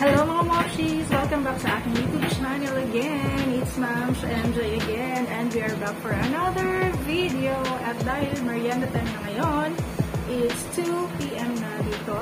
Hello mga Moshis! Welcome back sa aking YouTube channel again. It's Ma'am MJ again and we are back for another video. At dahil merienda time na ngayon, it's 2pm na dito,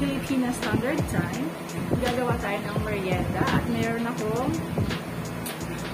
Filipina Standard Time. Gagawa tayo ng merienda at mayroon akong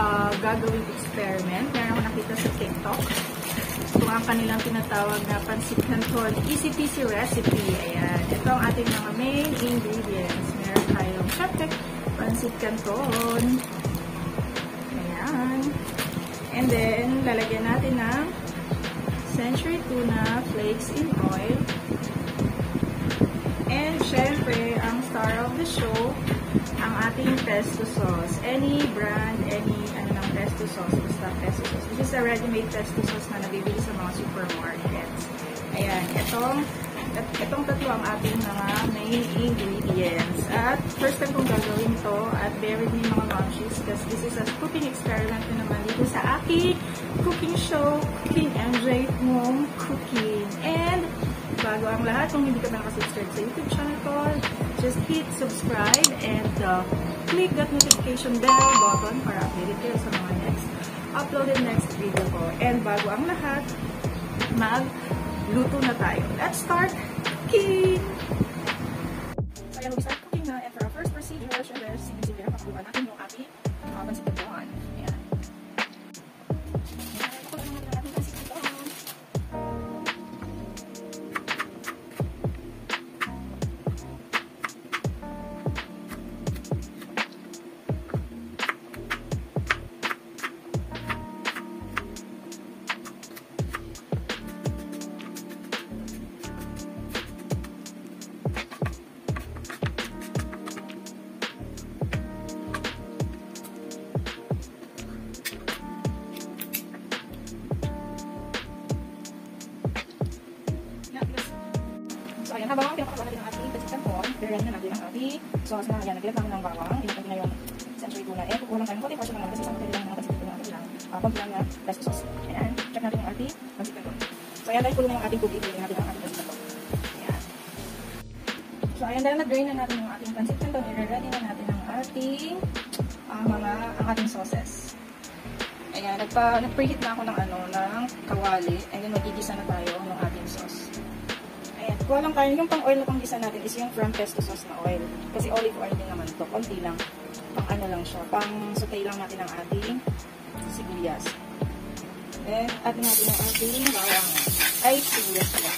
uh, gagawing experiment. Meron akong nakita sa TikTok. Ang kanilang tinatawag na pansit canton easy peasy recipe. Ayan. Ito ang ating mga main ingredients. Meron tayong syempre pansit canton. Ayan. And then, lalagyan natin ng century tuna flakes in oil. And syempre, ang star of the show, ang ating pesto sauce. Any brand, any pesto sauce, basta pesto sauce. This is a ready-made pesto sauce na nabibili sa mga supermarkets. Ayan, itong itong tatlo ang ating mga main ingredients. At first time kong gagawin to at bear with me mga munchies because this is a cooking experiment na naman dito sa aking cooking show, Cooking MJ Home Cooking. And bago ang lahat, kung hindi ka pa nakasubscribe sa YouTube channel ko, just hit subscribe and uh, click that notification bell button para updated kayo sa mga next uploaded next video ko. And bago ang lahat, magluto na tayo. Let's start cooking! So, ayan, we start cooking na. And for our first procedure, syempre, sinisibira, pakuluan natin yung ating ayan, habang pinapakawa natin ang ating pancit canton, birin na natin ang ating sauce na yan. Naglagay namin ng bawang, pinapag na yung century tuna. Eh, kukulang tayo ng konti portion naman kasi isang konti lang ng pancit tuna natin lang. Uh, pampilang na pesto sauce. Ayan, check natin yung ating pancit canton. So, ayan, dahil kulo na yung ating tubig, ilagay natin ang ating pancit canton. Ayan. So, ayan, dahil nag-drain na natin yung ating pancit canton, i-ready na natin ang ating uh, mga, ang ating sauces. Ayan, nagpa, nag-preheat na ako ng ano, ng kawali, and then magigisa na tayo ng ating sauce. Kuha lang tayo. Yung pang oil na pang gisa natin is yung from pesto sauce na oil. Kasi olive oil din naman to. Konti lang. Pang ano lang siya. Pang sautay lang natin ang ating sibuyas. Then, atin natin ang ating bawang. Ay, sibuyas pala.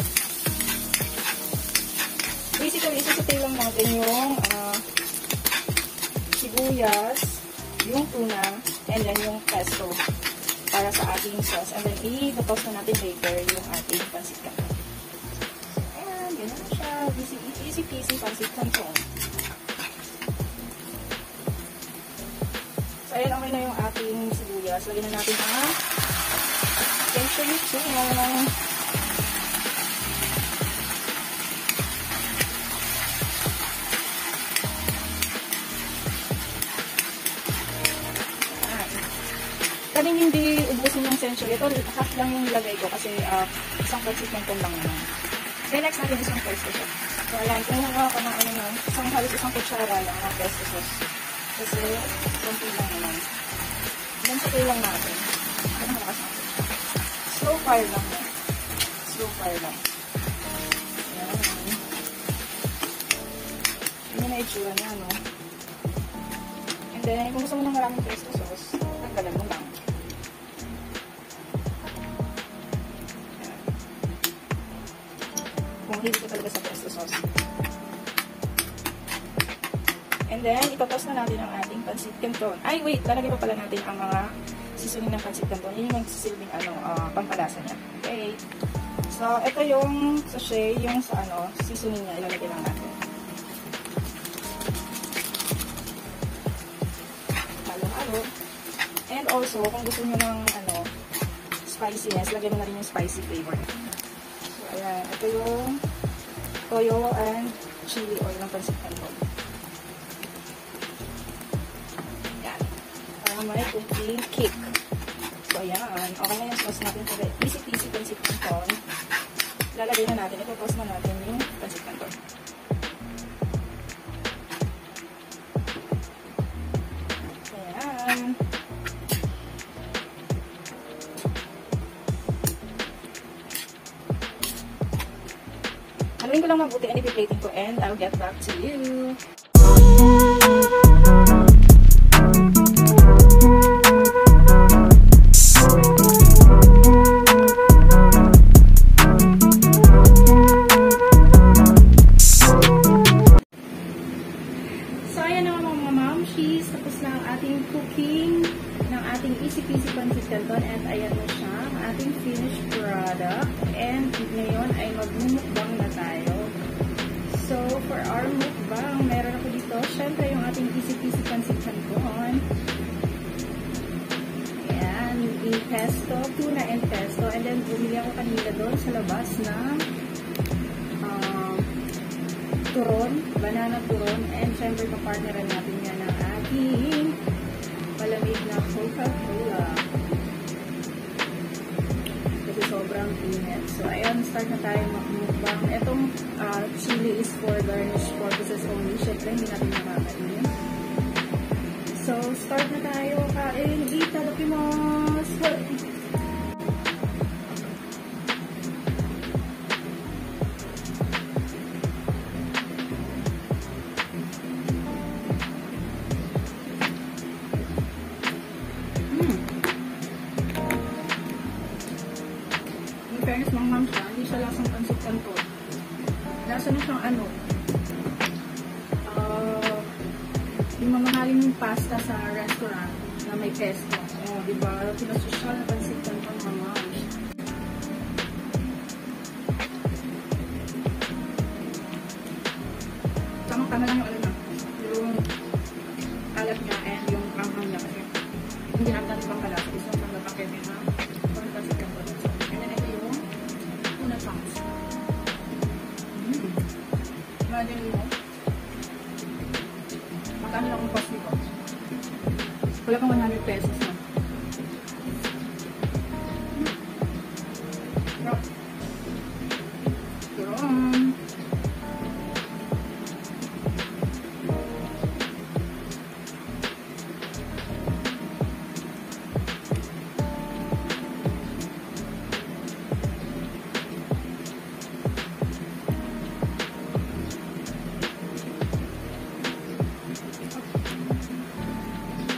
Basically, isasatay lang natin yung uh, sibuyas, yung tuna, and then yung pesto para sa ating sauce. And then, i-toss na natin later yung ating pansit Easy, easy peasy pansit canton. So, ayan, okay na yung ating sibuyas. Lagyan na natin ang century tuna. Kaling hindi ubusin yung century. Ito, half lang yung lagay ko kasi uh, isang pansit canton lang naman. Next natin is yung pesto sauce. So ayan, kumuha ko ng ano lang, isang halos isang kutsara lang ng pesto sauce. Kasi, konti lang naman. Then sakay lang natin. Ano malakas natin? Slow fire lang. Slow fire lang. Ayan. Yun na itsura niya, no? And then, kung gusto mo ng maraming pesto sauce, tanggalan mo lang. Hindi ko talaga sa pesto sauce. And then, itotos na natin ang ating pancit canton. Ay, wait! Lalagay pa pala natin ang mga seasoning ng pancit canton. Yun yung magsisilbing ano, uh, pampalasa niya. Okay. So, ito yung sachet, yung sa ano, seasoning niya. Ilalagay lang natin. And also, kung gusto nyo ng ano, spiciness, lagyan mo na rin yung spicy flavor. Ayan. Ito yung toyo and chili oil ng pancit canton. Yan. Para may cooking kick. So, ayan. Okay na yung sauce natin easy-peasy pancit canton. Lalagay na natin. Ipopause na natin yung pancit canton. Lang mabuti and ipi-plating ko and I'll get back to you. So, na mga mamshis. Tapos na ang ating cooking ng ating Easy Peasy Pancit. And ayan na siya, ang ating finished product. And ngayon ay magmumukbang na. So, for our mukbang, meron ako dito, syempre yung ating Easy Peasy Pancit Canton. Ayan, in pesto, tuna and pesto. And then, bumili ako kanina doon sa labas ng um, turon, banana turon, and syempre kapartneran natin yan ng ating kanton. Lasa na siyang ano, uh, yung mamahaling pasta sa restaurant na may pesto. Oh, di ba? Pinasosyal na pansip kanton mga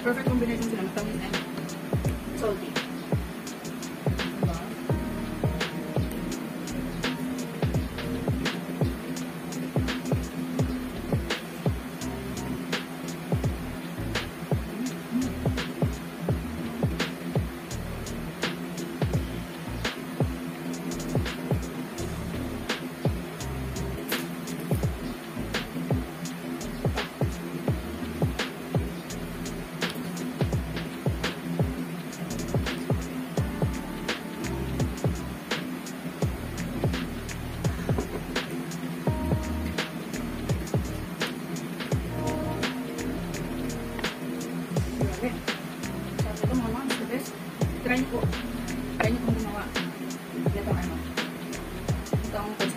perfect combination sila ng tamis and salty.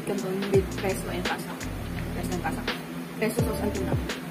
Canton with pesto and pasta. Pesto and pasta. Pesto sauce and tuna.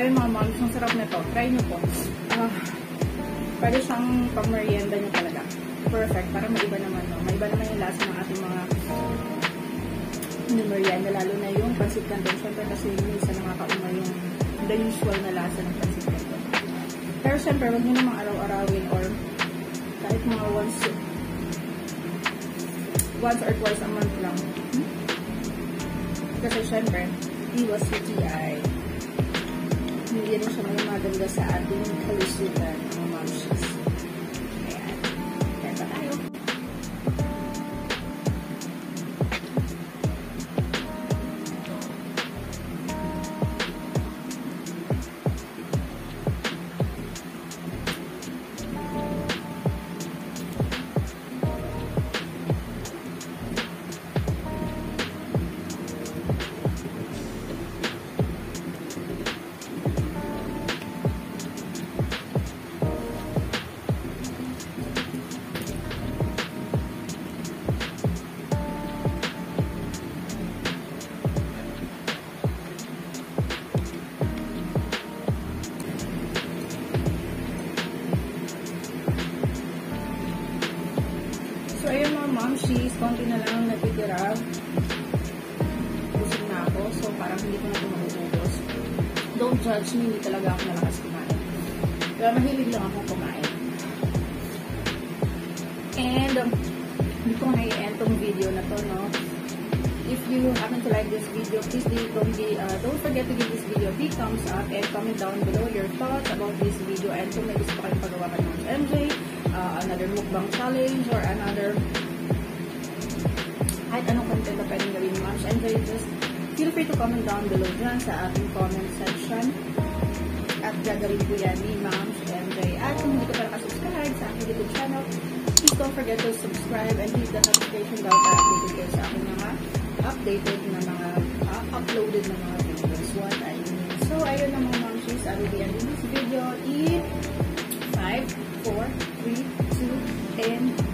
Ayun mga moms, ang sarap nito. Try nyo po. Ah, pwede siyang pang-merienda nyo talaga. Perfect. Para maiba naman, no? Maiba naman yung lasa ng ating mga yung merienda, lalo na yung pansit canton. Siyempre kasi minsan nakakauma yung the usual na lasa ng pansit canton. Pero siyempre, huwag nyo namang araw-arawin or kahit mga once once or twice a month lang. Hmm? Kasi syempre, iwas UTI. Hindi na siya may maganda sa ating kalusugan, Judge me, hindi talaga ako malakas kumain. Pero mahilig lang ako kumain. And, um, hindi ko na i-end tong video na to, no? If you happen to like this video, please be, uh, don't forget to give this video a big thumbs up and comment down below your thoughts about this video and kung may gusto kayong pagawa kay Mount MJ, uh, another mukbang challenge or another kahit anong content na pwedeng gawin Moms MJ, just feel free to comment down below dyan sa ating comment section gagawin po yan ni Ma'am MJ. At kung hindi ka pa nakasubscribe sa aking YouTube channel, please don't forget to subscribe and hit the notification bell para updated kayo sa aking mga updated na mga uh, uploaded na mga videos. What I mean. So, ayun na mga Ma'am Cheese. I will be ending this video in 5, 4, 3, 2, and